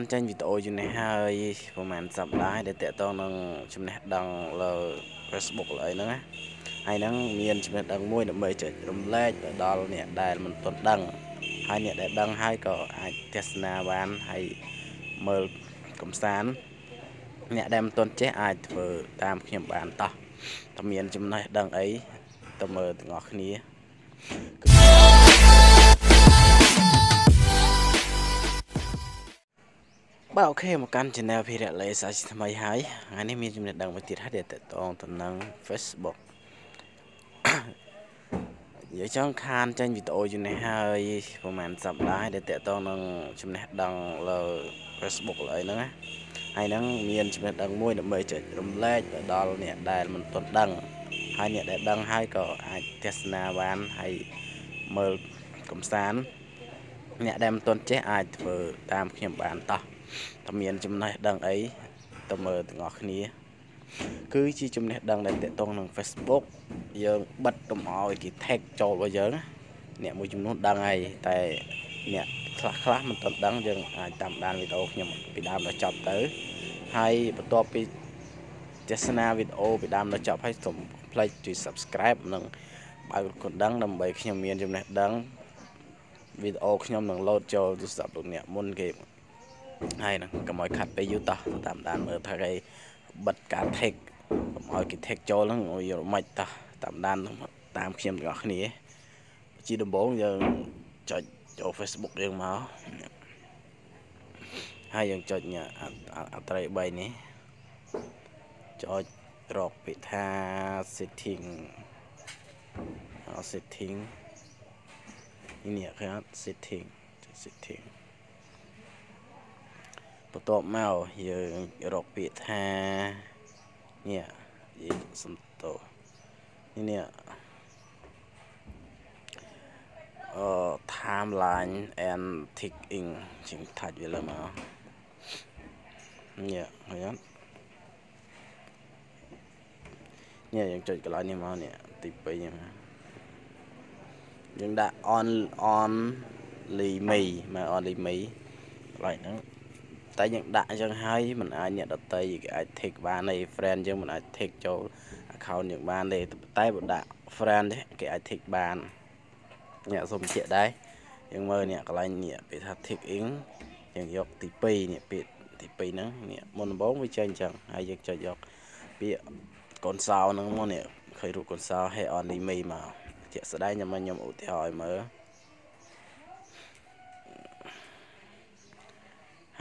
នចេញវីដេអូយូរនេះហើយប្រហែលសប្តាហ៍ដែលតកតងនឹងចំណេះដឹងលើ Facebook លើអីហ្នឹងណាហើយហ្នឹងមានចំណេះដឹងមួយដើម្បីចែករំលែកទៅដល់អ្នកដែលមិនទាន់ដឹងហើយអ្នកដែលដឹងហើយក៏អាចទស្សនាបានហើយមើលកំសាន្តអ្នកដែលមិនទាន់ចេះអាចធ្វើតាមខ្ញុំបានតោះតែមានចំណេះដឹងអីទៅមើលទាំងអស់គ្នា បាទអូខេមកកាន់ channel ភិរៈលេសាជាថ្មីហើយថ្ងៃនេះមានចំណេះដឹងមួយទៀតហើយដែលតកតងទៅនឹង Facebook និយាយចង់ខានចេញវីដេអូយូរនេះហើយប្រហែលសប្តាហ៍ដែលតកតងនឹងចំណេះដឹងលើ Facebook លើអីហ្នឹងណាហើយហ្នឹងមានចំណេះដឹងមួយដើម្បីចែករំលែកទៅដល់អ្នកដែលមិនទាន់ដឹងហើយអ្នកដែលដឹងហើយក៏អាចទស្សនាបានហើយមើលកំសាន្តអ្នកដែលមិនទាន់ចេះអាចធ្វើតាមខ្ញុំបានតោះ តែមានចំណេះដឹងអីទៅមើលទាំងអស់គ្នា គឺជាចំណេះដឹងដែលតកតងនឹង Facebook យើងបិទកុំឲ្យគេ tag ចូលរបស់យើងអ្នកមួយចំនួនដឹងហើយតែអ្នកខ្លះខ្លះមិនទាន់ដឹងយើងអាចតាមដានវីដេអូខ្ញុំពីដើមដល់ចប់ទៅហើយបន្ទាប់ពីទស្សនាវីដេអូពីដើមដល់ចប់ហើយសូមផ្លេចជួយ Subscribe និងបើកកណ្ដឹងដើម្បីខ្ញុំមានចំណេះដឹងវីដេអូខ្ញុំនឹងលោតចូលទូរស័ព្ទលោកអ្នកមុនគេ ហើយនឹងកុំឲ្យខាត់ពេលយូរតោះតាមដានមើលថាគេបិទការ take កុំឲ្យគេ take ចូលហ្នឹងឲ្យរមិចតោះតាមដានតាមខ្ញុំទាំងអស់គ្នាជាដំបូងយើងចុចចូល Facebook យើងមកហើយយើងចុចអត្រី3នេះចុចរកពាក្យថា setting setting នេះគេហៅ setting setting បន្ទាប់មកយើងរកពាក្យថានេះនិយាយសំតោនេះអឺ timeline and ticking ជាងថាច់វាលើមកនេះឃើញអត់នេះយើងចុចកន្លែងនេះមកនេះទី2ហ្នឹងយើងដាក់ on on លីមីមក on លីមីកន្លែងហ្នឹង តែយើងដាក់អញ្ចឹងហើយมันអាចអ្នកដតីគេអាច take បានទេ friend យើងมันអាច take ចូល account យើងបានទេតែបើដាក់ friend ទេគេអាច take បានអ្នកសុំជែកដែរយើងមើលនេះកន្លែងនេះពេលថា take in យើងយកទី2នេះពាក្យទី2ហ្នឹងនេះមុនដំបូងវាចេញអញ្ចឹងហើយយើងចុចយកពាក្យកូនសោហ្នឹងមកនេះឃើញរូបកូនសោ hey only me មកជាក់ស្ដែងខ្ញុំខ្ញុំឧទាហរណ៍ឲ្យមើល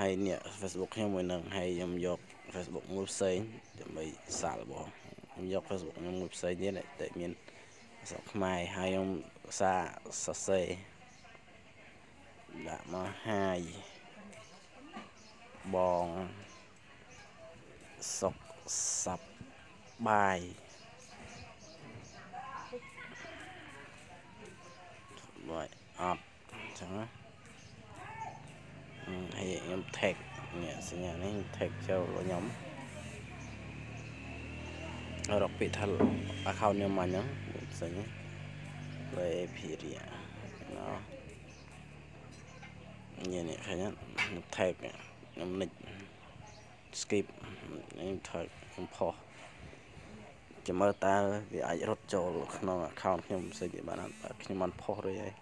ហើយនេះ Facebook ខ្ញុំមួយនឹងហើយខ្ញុំយក Facebook មួយផ្សេងដើម្បីសាករបស់ខ្ញុំយក Facebook ខ្ញុំមួយផ្សេងទៀតតែមានភាសាខ្មែរហើយខ្ញុំភាសាសរសេរដាក់មកហាយបងសុកសាប់បាយបាយអត់អញ្ចឹងណា ហើយខ្ញុំ tag នេះសញ្ញានេះ tag ចូលខ្ញុំរកពាក្យថា account ខ្ញុំមកហ្នឹងផ្សេងលេភិរិយាណោនេះនេះឃើញហ្នឹង tag ខ្ញុំនិច skip នេះ tag ខ្ញុំផុសចាំមើលតើវាអាចរត់ចូលក្នុង account ខ្ញុំផ្សេងទៀតបានខ្ញុំមិនផុសរួចហើយ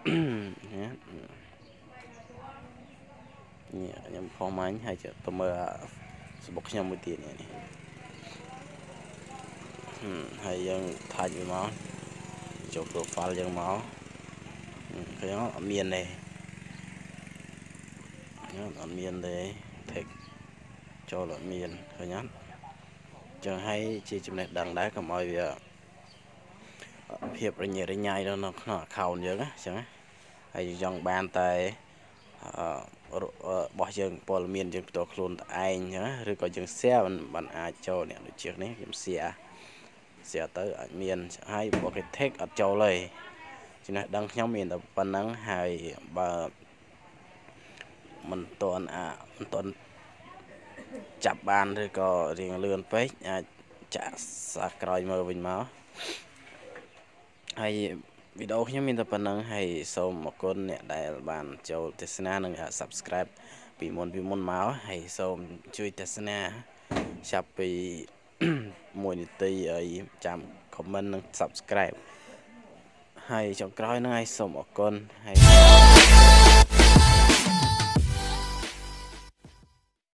នេះខ្ញុំផុសមាញ់ហើយទៅមើល Facebook ខ្ញុំមួយទៀតនេះហើយយើងថាច់វាមកចូល profile យើងមកឃើញអត់មានទេអត់មានទេ text ចូលអត់មានឃើញអត់ចឹងហើយជាចំណេះដឹងដែរកុំឲ្យវា ភាពរញ៉េរញ៉ៃនៅក្នុង account យើងណាចឹងណាហើយចង់បានតែរបស់យើងព័ត៌មានយើងផ្ទាល់ខ្លួនតែឯងចឹងណាឬក៏យើង share មិនអាចចូលនេះដូចជានេះខ្ញុំ share share ទៅអាចមានហើយបើគេ take អត់ចូលទេចំណេះដឹងខ្ញុំមានតែប៉ុណ្្នឹងហើយបើមិនតន់អាមិនតន់ចាប់បានឬក៏រៀងលឿនពេកអាចចាក់សាក្រោយមើលវិញមក ហើយវីដេអូខ្ញុំមានតែប៉ុណ្្នឹងហើយសូមអរគុណអ្នកដែលបានចូលទស្សនានិង Subscribe ពីមុនពីមុនមកហើយសូមជួយទស្សនាចាប់ពី1នាទីហើយចាំ comment និង Subscribe ហើយចុងក្រោយហ្នឹងហើយសូមអរគុណហើយ